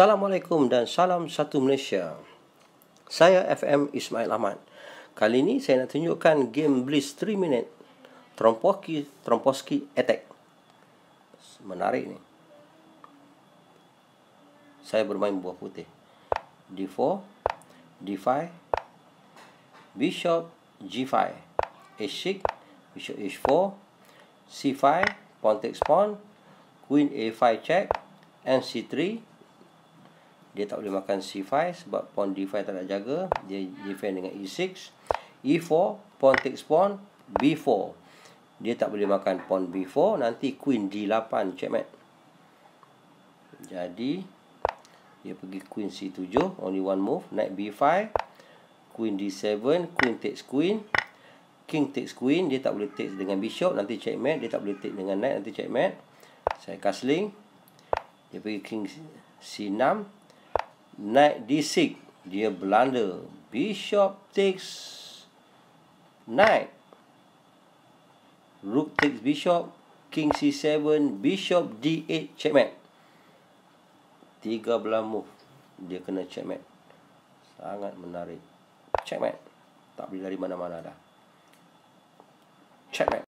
Assalamualaikum dan salam satu Malaysia. Saya FM Ismail Ahmad. Kali ini saya nak tunjukkan game Blitz 3 minute Tromposki Tromposki Attack. Menarik ni. Saya bermain buah putih. D4, D5, Bishop G5, H6, Bishop H4, C5, Pawn takes pawn, Queen A5 check, and C3, dia tak boleh makan C5 sebab pawn D5 tak nak jaga. Dia defend dengan E6 E4 pawn takes pawn B4 dia tak boleh makan pawn B4 nanti queen D8 checkmate. Jadi dia pergi queen C7 only one move knight B5 queen D7 queen takes queen king takes queen dia tak boleh take dengan bishop nanti checkmate dia tak boleh take dengan knight nanti checkmate. Saya castling dia pergi king C6 Knight D6 Dia blunder. Bishop takes Knight Rook takes Bishop King C7 Bishop D8 Checkmate Tiga belah move. Dia kena checkmate Sangat menarik. Checkmate Tak boleh dari mana-mana dah. Checkmate